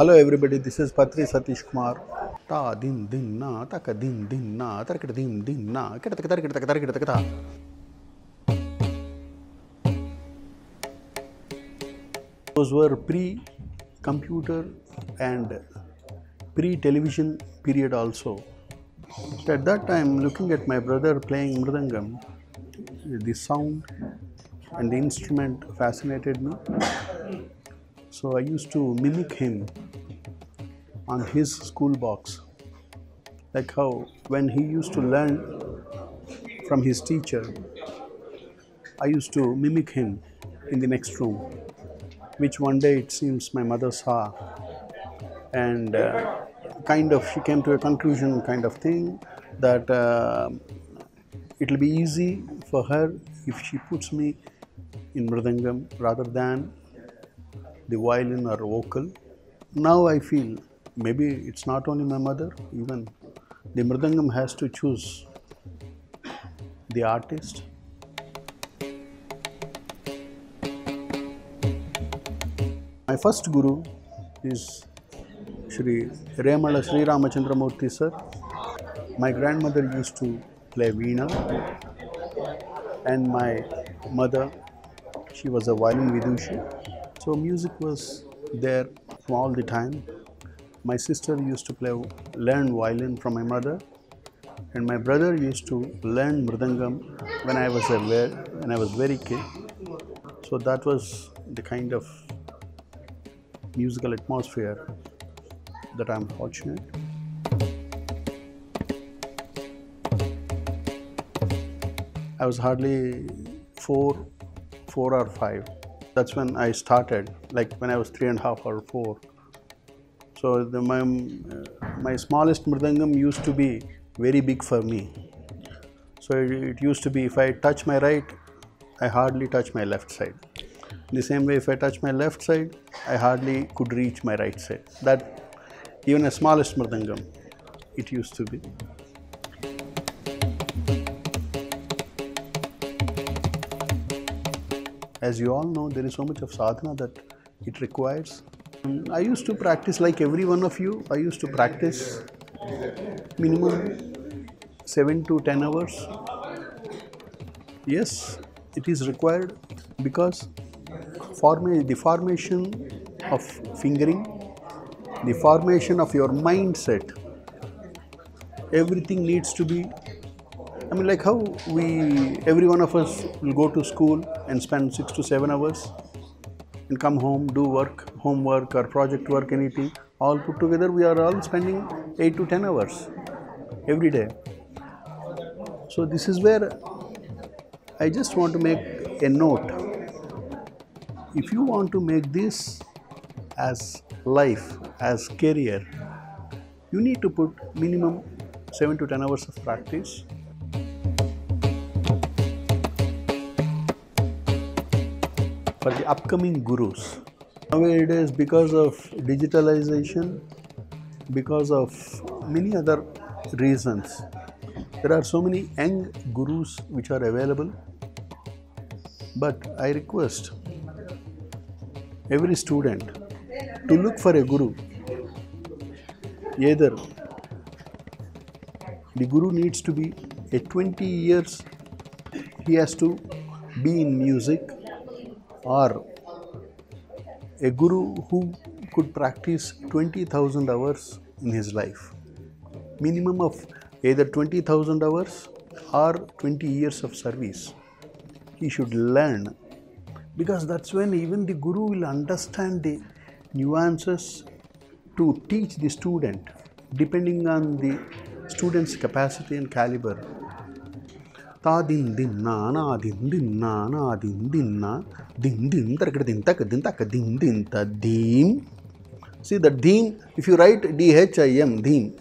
Hello everybody, this is Patri Satish Kumar. Ta din din na, taka din din na, tarakita din din na, kita taka tarakita taka tarakita taka ta. Those were pre-computer and pre-television period also. At that time, looking at my brother playing mridangam, the sound and the instrument fascinated me. So I used to mimic him on his school box. Like how when he used to learn from his teacher, I used to mimic him in the next room, which one day it seems my mother saw. And uh, kind of, she came to a conclusion, kind of thing, that uh, it will be easy for her if she puts me in mridangam rather than the violin or vocal. Now I feel maybe it's not only my mother, even the mridangam has to choose the artist. My first guru is Sri Remala Sri Ramachandramurthy sir. My grandmother used to play veena and my mother she was a violin vidushi so music was there all the time my sister used to play learn violin from my mother and my brother used to learn mridangam when i was a when i was very kid so that was the kind of musical atmosphere that i'm fortunate I was hardly four, four or five. That's when I started, like when I was three and a half or four. So the, my, uh, my smallest mridangam used to be very big for me. So it, it used to be if I touch my right, I hardly touch my left side. In the same way, if I touch my left side, I hardly could reach my right side. That even a smallest mridangam, it used to be. As you all know, there is so much of sadhana that it requires. I used to practice like every one of you. I used to practice minimum seven to ten hours. Yes, it is required because forma- the formation of fingering, the formation of your mindset, everything needs to be I mean, like how we, every one of us will go to school and spend six to seven hours and come home, do work, homework or project work, anything. All put together, we are all spending eight to ten hours every day. So, this is where I just want to make a note. If you want to make this as life, as career, you need to put minimum seven to ten hours of practice for the upcoming gurus. Nowadays, because of digitalization, because of many other reasons, there are so many young gurus which are available. But I request every student to look for a guru. Either the guru needs to be a 20 years, he has to be in music or a guru who could practice 20,000 hours in his life. Minimum of either 20,000 hours or 20 years of service. He should learn because that's when even the guru will understand the nuances to teach the student depending on the student's capacity and caliber. Ta na na na na din din tarakada din taka din taka din din ta dim. See the dim, if you write D H I M, dim.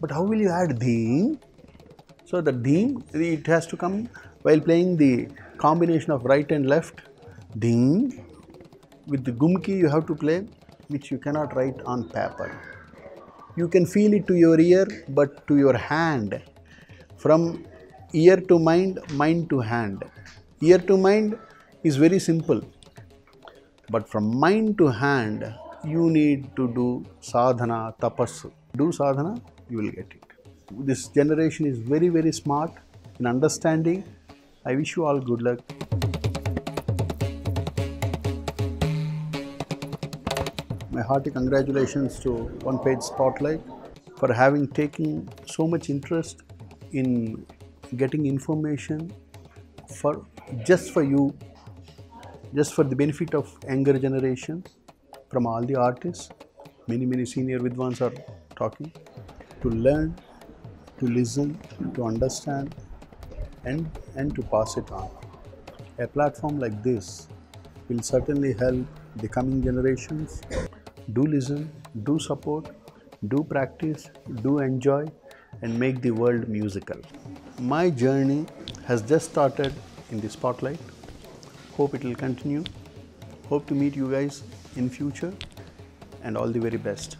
But how will you add dim? So the dim, it has to come while playing the combination of right and left. Dim. With the gumki you have to play, which you cannot write on paper. You can feel it to your ear, but to your hand. From ear to mind, mind to hand. Ear to mind is very simple. But from mind to hand, you need to do sadhana, tapas. Do sadhana, you will get it. This generation is very, very smart in understanding. I wish you all good luck. My hearty congratulations to One Page Spotlight for having taken so much interest in getting information for just for you, just for the benefit of younger generation from all the artists. Many, many senior Vidwans are talking to learn, to listen, to understand, and, and to pass it on. A platform like this will certainly help the coming generations. Do listen, do support, do practice, do enjoy, and make the world musical. My journey has just started in the spotlight. Hope it will continue. Hope to meet you guys in future and all the very best.